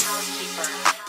housekeeper.